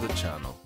the channel.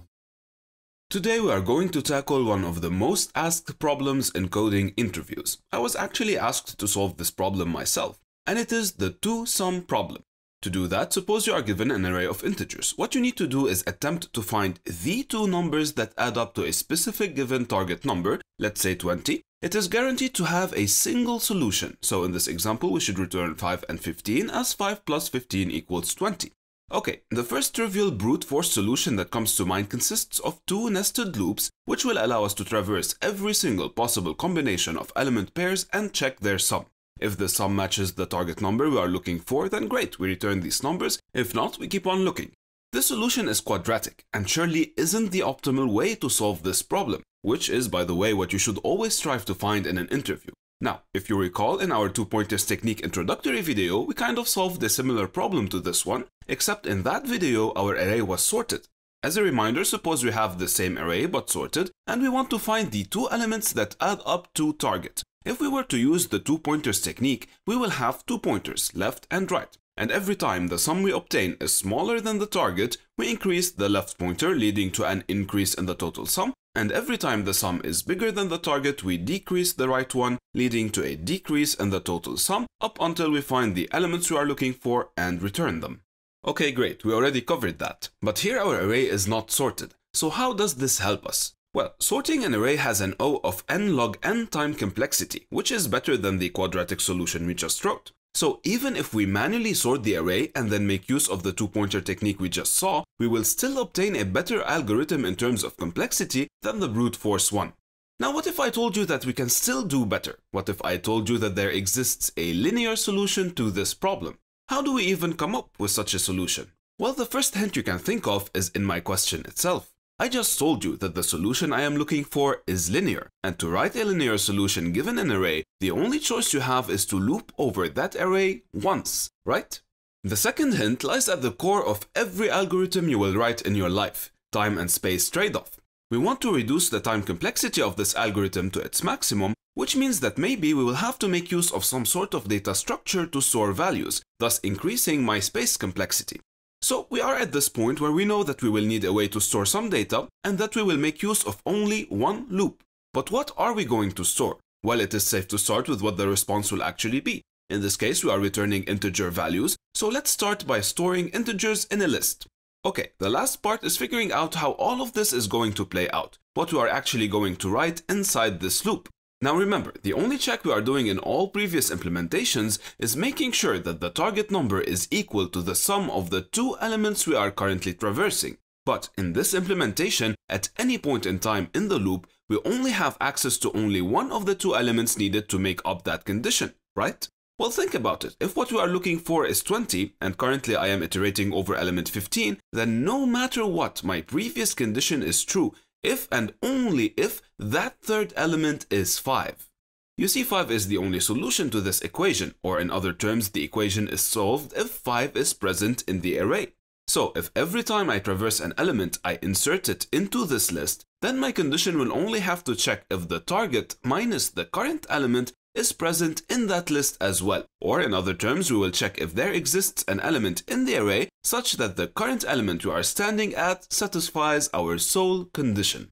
Today we are going to tackle one of the most asked problems in coding interviews. I was actually asked to solve this problem myself, and it is the two-sum problem. To do that, suppose you are given an array of integers. What you need to do is attempt to find the two numbers that add up to a specific given target number, let's say 20. It is guaranteed to have a single solution. So in this example, we should return 5 and 15 as 5 plus 15 equals 20. Okay, the first trivial brute force solution that comes to mind consists of two nested loops, which will allow us to traverse every single possible combination of element pairs and check their sum. If the sum matches the target number we are looking for, then great, we return these numbers. If not, we keep on looking. This solution is quadratic and surely isn't the optimal way to solve this problem, which is, by the way, what you should always strive to find in an interview. Now, if you recall, in our two pointers technique introductory video, we kind of solved a similar problem to this one, except in that video our array was sorted. As a reminder, suppose we have the same array but sorted, and we want to find the two elements that add up to target. If we were to use the two pointers technique, we will have two pointers, left and right. And every time the sum we obtain is smaller than the target, we increase the left pointer leading to an increase in the total sum. And every time the sum is bigger than the target, we decrease the right one, leading to a decrease in the total sum up until we find the elements we are looking for and return them. Okay, great, we already covered that. But here our array is not sorted. So how does this help us? Well, sorting an array has an O of n log n time complexity, which is better than the quadratic solution we just wrote. So even if we manually sort the array and then make use of the two-pointer technique we just saw, we will still obtain a better algorithm in terms of complexity than the brute force one. Now what if I told you that we can still do better? What if I told you that there exists a linear solution to this problem? How do we even come up with such a solution? Well, the first hint you can think of is in my question itself. I just told you that the solution I am looking for is linear, and to write a linear solution given an array, the only choice you have is to loop over that array once, right? The second hint lies at the core of every algorithm you will write in your life, time and space trade-off. We want to reduce the time complexity of this algorithm to its maximum, which means that maybe we will have to make use of some sort of data structure to store values, thus increasing my space complexity. So we are at this point where we know that we will need a way to store some data and that we will make use of only one loop. But what are we going to store? Well, it is safe to start with what the response will actually be. In this case, we are returning integer values, so let's start by storing integers in a list. Okay, the last part is figuring out how all of this is going to play out, what we are actually going to write inside this loop. Now remember, the only check we are doing in all previous implementations is making sure that the target number is equal to the sum of the two elements we are currently traversing. But in this implementation, at any point in time in the loop, we only have access to only one of the two elements needed to make up that condition, right? Well, think about it. If what we are looking for is 20, and currently I am iterating over element 15, then no matter what, my previous condition is true, if and only if that third element is 5. You see 5 is the only solution to this equation, or in other terms, the equation is solved if 5 is present in the array. So if every time I traverse an element I insert it into this list, then my condition will only have to check if the target minus the current element is present in that list as well. Or in other terms, we will check if there exists an element in the array such that the current element we are standing at satisfies our sole condition.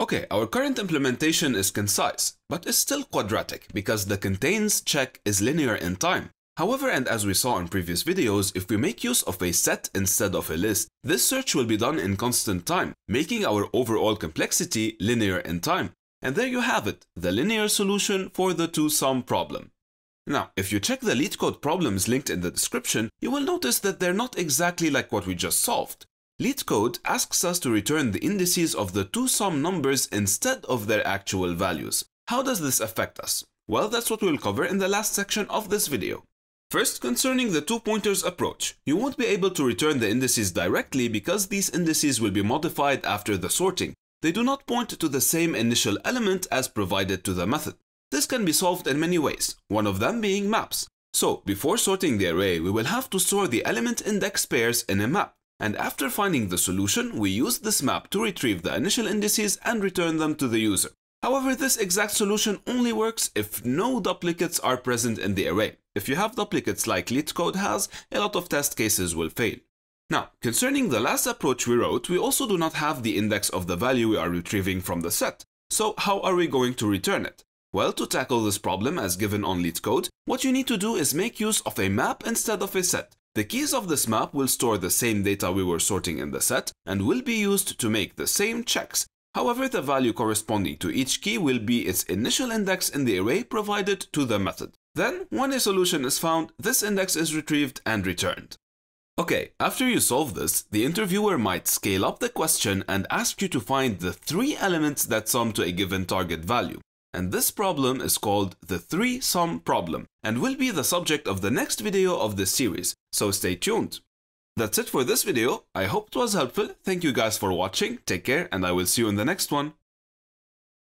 Okay, our current implementation is concise, but is still quadratic because the contains check is linear in time. However, and as we saw in previous videos, if we make use of a set instead of a list, this search will be done in constant time, making our overall complexity linear in time. And there you have it, the linear solution for the two-sum problem. Now, if you check the LeetCode problems linked in the description, you will notice that they're not exactly like what we just solved. LeetCode asks us to return the indices of the two-sum numbers instead of their actual values. How does this affect us? Well, that's what we'll cover in the last section of this video. First, concerning the two pointers approach, you won't be able to return the indices directly because these indices will be modified after the sorting, they do not point to the same initial element as provided to the method. This can be solved in many ways, one of them being maps. So, before sorting the array, we will have to store the element index pairs in a map. And after finding the solution, we use this map to retrieve the initial indices and return them to the user. However, this exact solution only works if no duplicates are present in the array. If you have duplicates like LeetCode has, a lot of test cases will fail. Now, concerning the last approach we wrote, we also do not have the index of the value we are retrieving from the set. So how are we going to return it? Well, to tackle this problem as given on LeetCode, what you need to do is make use of a map instead of a set. The keys of this map will store the same data we were sorting in the set and will be used to make the same checks. However, the value corresponding to each key will be its initial index in the array provided to the method. Then, when a solution is found, this index is retrieved and returned. Okay, after you solve this, the interviewer might scale up the question and ask you to find the three elements that sum to a given target value. And this problem is called the 3-sum problem and will be the subject of the next video of this series, so stay tuned. That's it for this video. I hope it was helpful. Thank you guys for watching. Take care and I will see you in the next one.